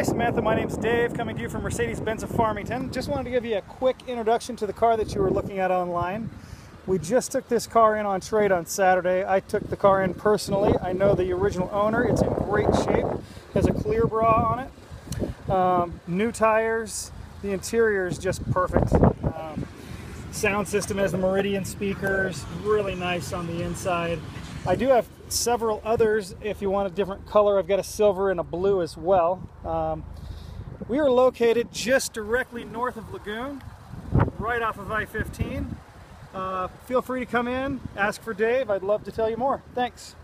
Hi Samantha, my name's Dave, coming to you from Mercedes-Benz of Farmington. Just wanted to give you a quick introduction to the car that you were looking at online. We just took this car in on trade on Saturday. I took the car in personally. I know the original owner. It's in great shape. Has a clear bra on it. Um, new tires. The interior is just perfect. Um, sound system has the Meridian speakers. Really nice on the inside. I do have several others if you want a different color. I've got a silver and a blue as well. Um, we are located just directly north of Lagoon, right off of I-15. Uh, feel free to come in, ask for Dave. I'd love to tell you more. Thanks.